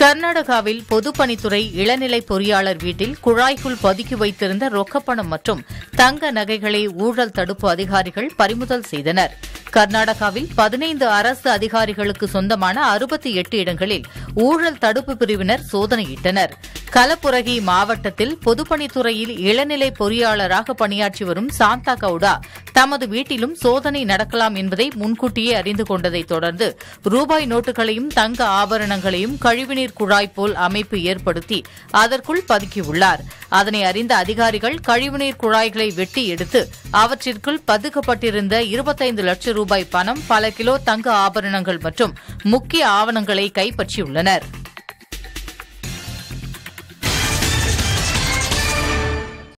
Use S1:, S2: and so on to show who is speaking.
S1: கர்நாடகாவில் பொதுப்பணித்துறை இளநிலை பொறியாளர் வீட்டில் குழாய்க்குள் பதுக்கி வைத்திருந்த ரொக்கப்பணம் மற்றும் தங்க நகைகளை ஊழல் தடுப்பு அதிகாரிகள் பறிமுதல் செய்தனர். கர்நாடகாவில் பதினைந்து அரசு அதிகாரிகளுக்கு சொந்தமான அறுபத்தி எட்டு இடங்களில் ஊழல் தடுப்பு பிரிவினர் சோதனையிட்டனர். கலப்புரகி மாவட்டத்தில் பொதுப்பணித்துறையில் இளநிலை பொறியாளராக பணியாற்றி வரும் சாந்தா கவுடா தமது வீட்டிலும் சோதனை நடக்கலாம் என்பதை முன்கூட்டியே அறிந்து கொண்டதைத் தொடர்ந்து ரூபாய் நோட்டுகளையும் தங்க ஆபரணங்களையும் கழிவுநீர் குழாய் போல் அமைப்பு ஏற்படுத்தி அதற்குள் பதுக்கியுள்ளார். அதனை அறிந்த அதிகாரிகள் கழிவுநீர் குழாய்களை வெட்டி எடுத்து அவற்றிற்குள் பதுக்கப்பட்டிருந்த இருபத்தைந்து லட்சம் ரூபாய் பணம் பல கிலோ தங்க ஆபரணங்கள் மற்றும் முக்கிய ஆவணங்களை கைப்பற்றியுள்ளனர்.